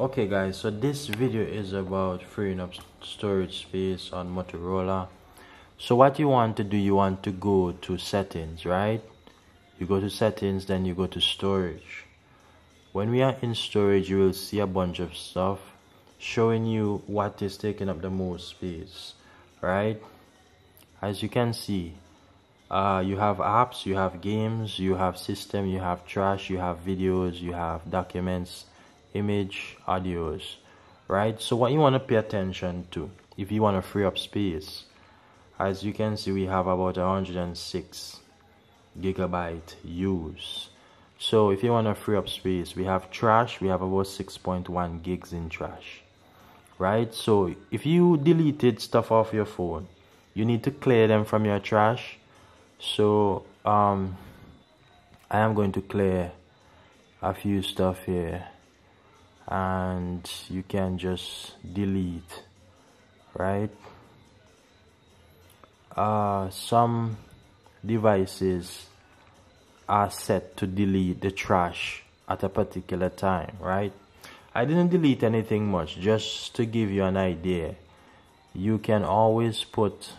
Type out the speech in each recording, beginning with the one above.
okay guys so this video is about freeing up storage space on Motorola. So what you want to do you want to go to settings right? You go to settings then you go to storage. When we are in storage you will see a bunch of stuff showing you what is taking up the most space right? As you can see uh, you have apps you have games you have system you have trash you have videos you have documents image audios right? So what you want to pay attention to if you want to free up space as you can see we have about 106 gigabyte use. So if you want to free up space we have trash we have about 6.1 gigs in trash right? So if you deleted stuff off your phone you need to clear them from your trash. So um I am going to clear a few stuff here and you can just delete right? Uh, some devices are set to delete the trash at a particular time right? I didn't delete anything much just to give you an idea. You can always put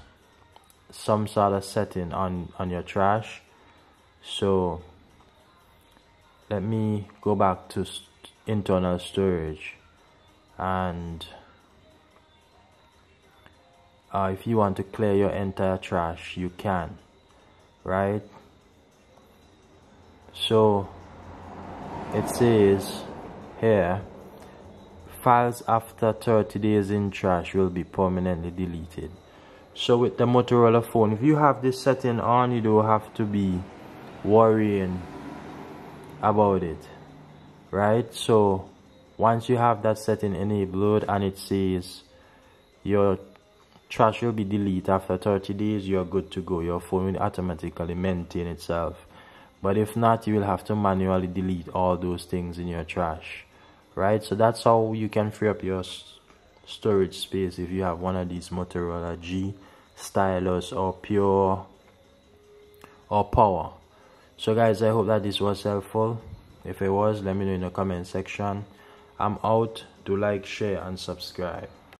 some sort of setting on on your trash. So let me go back to internal storage. And uh, if you want to clear your entire trash you can right? So it says here files after 30 days in trash will be permanently deleted. So with the Motorola phone if you have this setting on you don't have to be worrying about it right? So once you have that setting enabled and it says your trash will be deleted after 30 days you're good to go. Your phone will automatically maintain itself. But if not you will have to manually delete all those things in your trash right? So that's how you can free up your storage space if you have one of these Motorola G stylus or pure or power. So guys i hope that this was helpful if it was let me know in the comment section. I'm out. To like share and subscribe